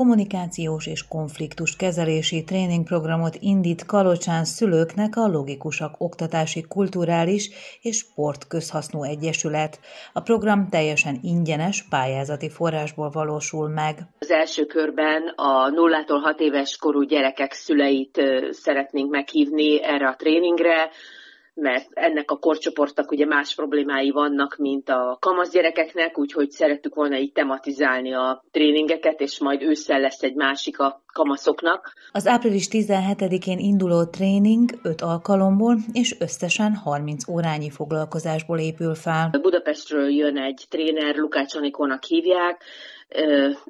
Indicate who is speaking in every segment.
Speaker 1: kommunikációs és konfliktus kezelési tréningprogramot indít Kalocsán szülőknek a Logikusak Oktatási Kulturális és Sport Közhasznú Egyesület. A program teljesen ingyenes pályázati forrásból valósul meg.
Speaker 2: Az első körben a nullától hat éves korú gyerekek szüleit szeretnénk meghívni erre a tréningre, mert ennek a korcsoportnak ugye más problémái vannak, mint a kamasz gyerekeknek, úgyhogy szerettük volna így tematizálni a tréningeket, és majd ősszel lesz egy másik a kamaszoknak.
Speaker 1: Az április 17-én induló tréning 5 alkalomból és összesen 30 órányi foglalkozásból épül fel.
Speaker 2: Budapestről jön egy tréner, Lukács Anikónak hívják,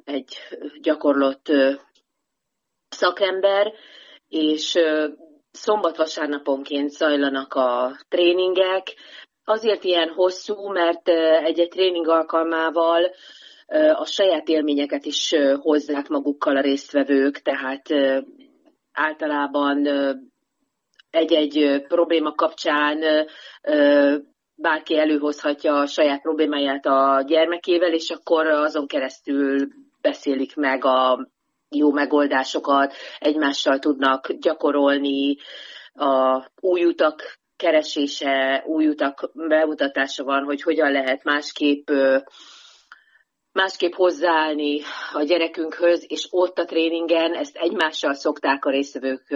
Speaker 2: egy gyakorlott szakember, és szombat-vasárnaponként zajlanak a tréningek. Azért ilyen hosszú, mert egy-egy tréning alkalmával a saját élményeket is hozzák magukkal a résztvevők, tehát általában egy-egy probléma kapcsán bárki előhozhatja a saját problémáját a gyermekével, és akkor azon keresztül beszélik meg a jó megoldásokat, egymással tudnak gyakorolni, a új utak keresése, új utak bemutatása van, hogy hogyan lehet másképp másképp hozzáállni a gyerekünkhöz, és ott a tréningen ezt egymással szokták a résztvevők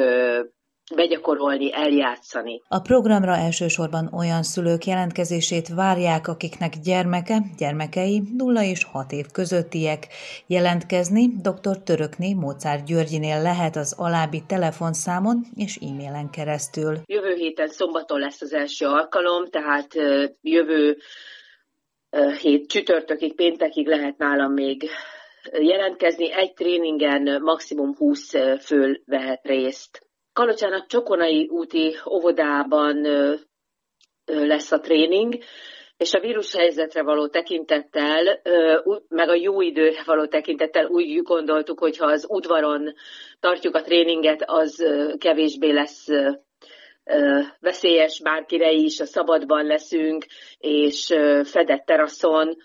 Speaker 2: begyakorolni, eljátszani.
Speaker 1: A programra elsősorban olyan szülők jelentkezését várják, akiknek gyermeke, gyermekei 0 és 6 év közöttiek. Jelentkezni dr. Törökné Mozart Györgyinél lehet az alábbi telefonszámon és e-mailen keresztül.
Speaker 2: Jövő héten szombaton lesz az első alkalom, tehát jövő hét csütörtökig, péntekig lehet nálam még jelentkezni. Egy tréningen maximum 20 fő vehet részt. Kalocsán a Csokonai úti óvodában lesz a tréning, és a vírushelyzetre való tekintettel, meg a jó időre való tekintettel úgy gondoltuk, hogy ha az udvaron tartjuk a tréninget, az kevésbé lesz veszélyes bárkire is, a szabadban leszünk, és fedett teraszon,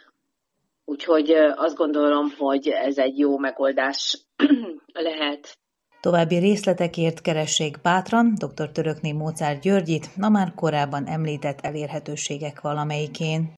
Speaker 2: úgyhogy azt gondolom, hogy ez egy jó megoldás lehet.
Speaker 1: További részletekért keressék bátran dr. Törökné Mozart Györgyit a már korábban említett elérhetőségek valamelyikén.